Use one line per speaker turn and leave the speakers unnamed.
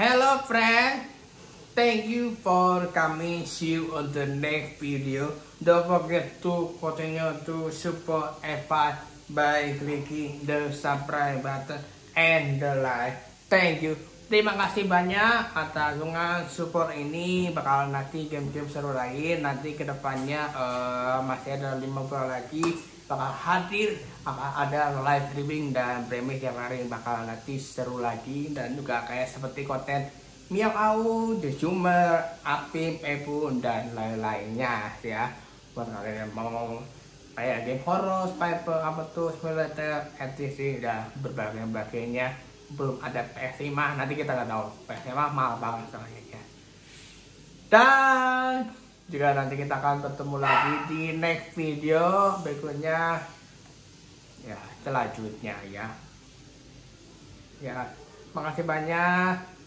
Hello friend, thank you for coming. See you on the next video. Don't forget to continue to support Eva by clicking the subscribe button and the like. Thank you. Terima kasih banyak atas dukungan support ini bakal nanti game-game seru lain nanti ke depannya uh, masih ada 5 bulan lagi bakal hadir. Ada live streaming dan premis yang hari bakal nanti seru lagi dan juga kayak seperti konten Miao Au, The Jumer, Apim, Ebu dan lain-lainnya ya. Buat kalian yang mau kayak game horror, spider, apa tuh, militer, etc dan berbagai bagainya belum ada PS5 nanti kita nggak tahu. PS5 mahal banget soalnya ya. Dan juga nanti kita akan bertemu lagi di next video berikutnya. Ya selanjutnya ya. Ya makasih banyak